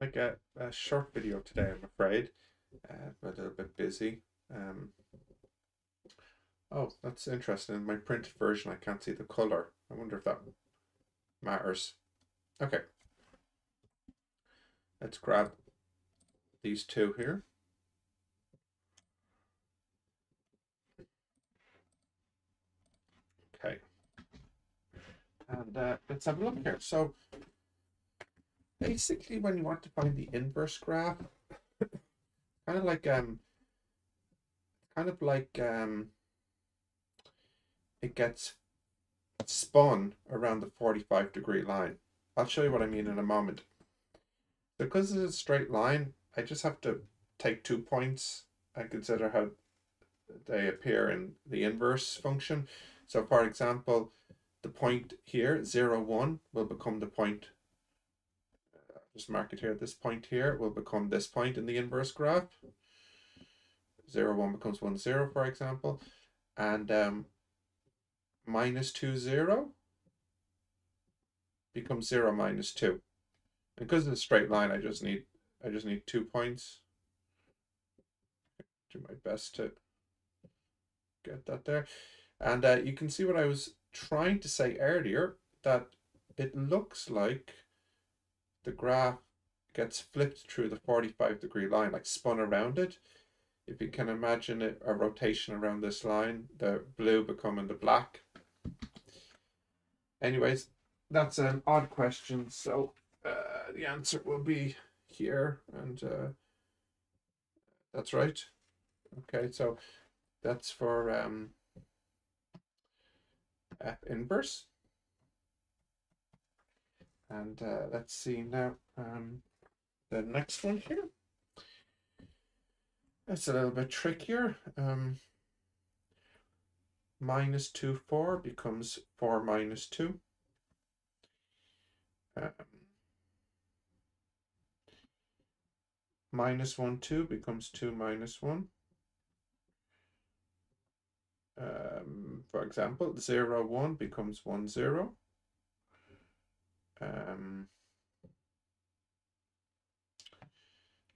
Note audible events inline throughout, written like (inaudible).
like a, a short video today, I'm afraid. Uh, a little bit busy. Um, oh, that's interesting. In my printed version, I can't see the color. I wonder if that matters. Okay. Let's grab these two here. Okay. And uh, let's have a look here. So basically when you want to find the inverse graph, (coughs) kind of like um kind of like um it gets spun around the 45 degree line. I'll show you what I mean in a moment. Because it's a straight line, I just have to take two points and consider how they appear in the inverse function. So for example, the point here, 0, 1, will become the point, just mark it here, at this point here will become this point in the inverse graph. 0, 1 becomes 1, 0, for example. And um, minus 2, 0 becomes 0, minus 2. And because it's a straight line, I just need I just need two points. Do my best to get that there. And uh, you can see what I was trying to say earlier, that it looks like the graph gets flipped through the 45 degree line, like spun around it. If you can imagine it, a rotation around this line, the blue becoming the black. Anyways, that's an odd question, so uh, the answer will be here, and uh, that's right. Okay, so that's for um, F inverse. And uh, let's see now um, the next one here. It's a little bit trickier. Um, minus 2, 4 becomes 4 minus 2. Um, minus 1, 2 becomes 2 minus 1. Um, for example, 0, 1 becomes 1, 0. Um,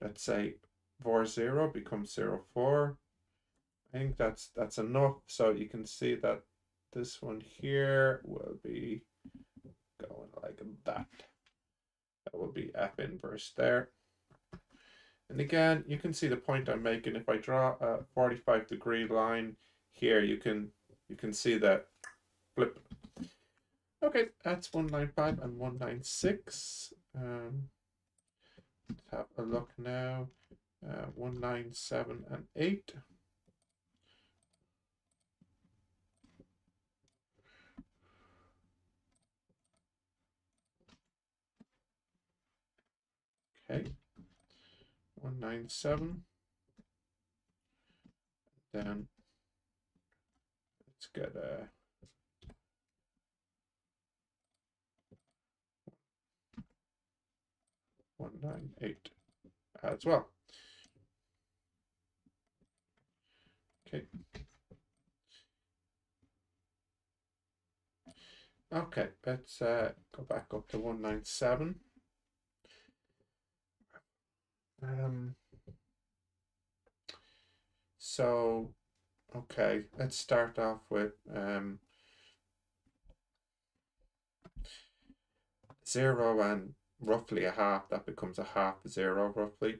let's say 4, 0 becomes 0, 4. I think that's that's enough. So you can see that this one here will be going like that. That will be F inverse there. And again, you can see the point I'm making. If I draw a 45 degree line here, you can you can see that flip. Okay, that's 195 and 196. Um, let's have a look now. Uh, 197 and 8. Okay. 197. Then let's get a one nine eight as well. Okay. Okay, let's uh, go back up to 197. Um, so, okay, let's start off with um, zero and roughly a half. That becomes a half zero roughly.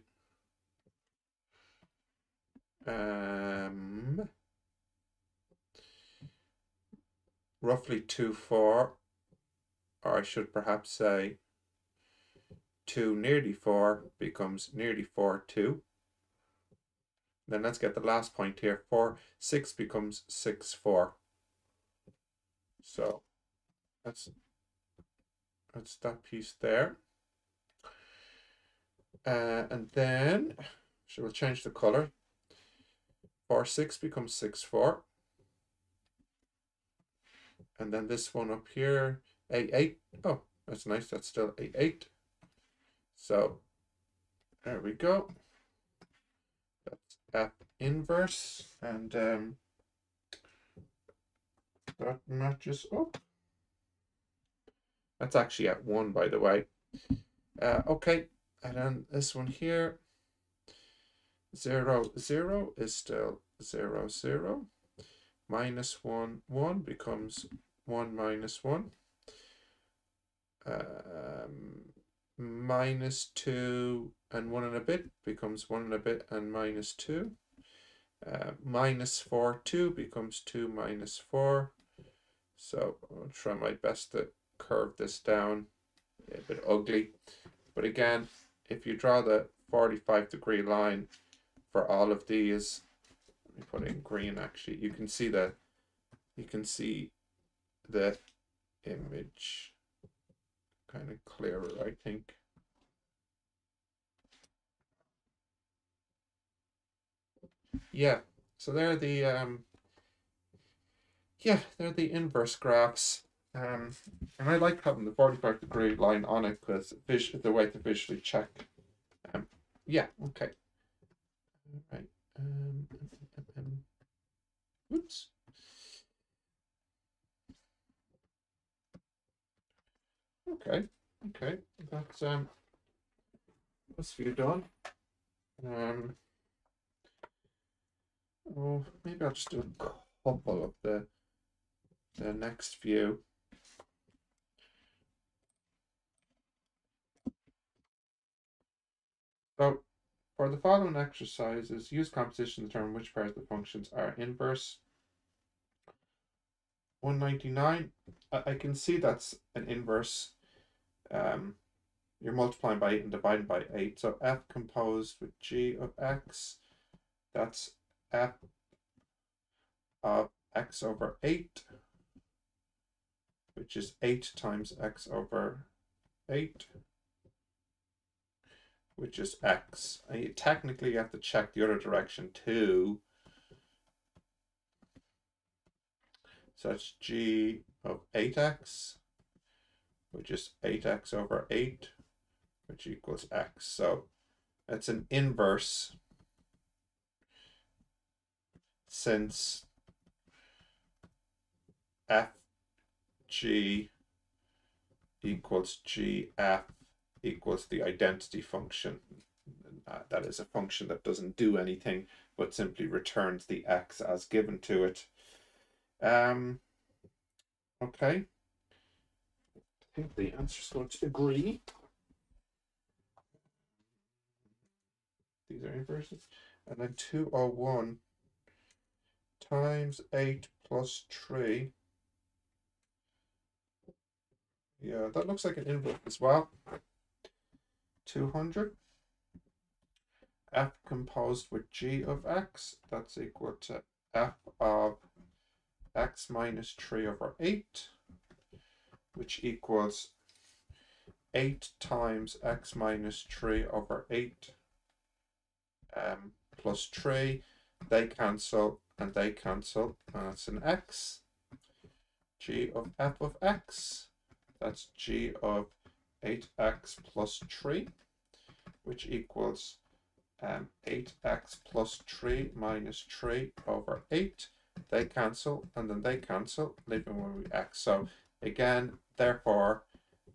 Um, roughly two four, or I should perhaps say 2 nearly 4 becomes nearly 4, 2. Then let's get the last point here. 4, 6 becomes 6, 4. So that's, that's that piece there. Uh, and then, so we'll change the color. 4, 6 becomes 6, 4. And then this one up here, 8, 8. Oh, that's nice. That's still 8, 8. So there we go. That's F inverse and um, that matches up. That's actually at one, by the way. Uh, okay, and then this one here, 0, 0 is still 0, 0. Minus 1, 1 becomes 1 minus 1. Um, minus 2 and 1 and a bit becomes 1 and a bit and minus 2. Uh, minus 4, 2 becomes 2 minus 4. So I'll try my best to curve this down. A bit ugly. But again, if you draw the 45 degree line for all of these, let me put it in green actually, you can see the, you can see the image kind of clearer, I think. Yeah, so they're the um, yeah, they're the inverse graphs. Um, and I like having the 45 degree line on it because the way to visually check. Um, yeah, okay. All right. Um, um, um, um oops. Okay, okay, that's um, that's view done. Um, oh, maybe I'll just do a couple of the the next view. So for the following exercises, use composition to determine which pairs of functions are inverse. 199, I, I can see that's an inverse um, you're multiplying by 8 and dividing by 8. So f composed with g of x, that's f of x over 8, which is 8 times x over 8, which is x. And you technically have to check the other direction too. So that's g of 8x which is 8x over 8, which equals x. So it's an inverse since fg equals gf equals the identity function. Uh, that is a function that doesn't do anything but simply returns the x as given to it. Um, okay I think the answer is going to agree. These are inverses. And then 201 times 8 plus 3. Yeah, that looks like an inverse as well. 200. f composed with g of x, that's equal to f of x minus 3 over 8 which equals 8 times x minus 3 over 8 um, plus 3. They cancel and they cancel. And that's an x. g of f of x. That's g of 8x plus 3, which equals um, 8x plus 3 minus 3 over 8. They cancel and then they cancel, leaving with x. So Again, therefore,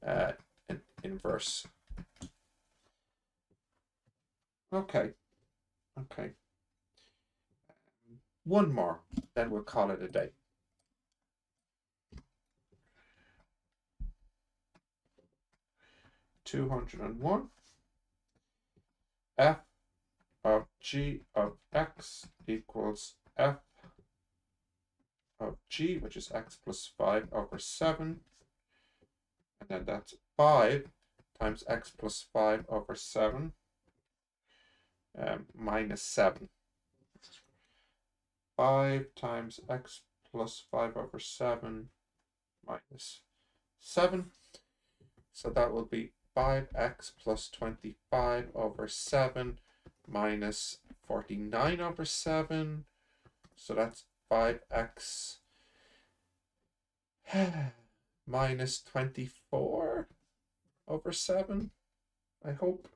uh, in inverse. Okay, okay. One more, then we'll call it a day. Two hundred and one. F of g of x equals f of g, which is x plus 5 over 7. And then that's 5 times x plus 5 over 7 um, minus 7. 5 times x plus 5 over 7 minus 7. So that will be 5x plus 25 over 7 minus 49 over 7. So that's 5x (sighs) minus 24 over 7, I hope.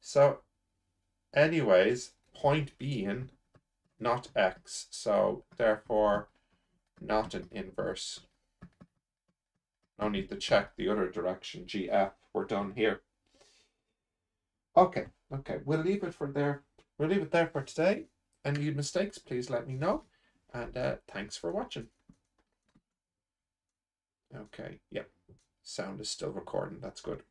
So, anyways, point being not x, so therefore not an inverse. No need to check the other direction, GF. We're done here. Okay, okay, we'll leave it for there. We'll leave it there for today. Any mistakes, please let me know. And uh, thanks for watching. Okay, yep. Sound is still recording. That's good.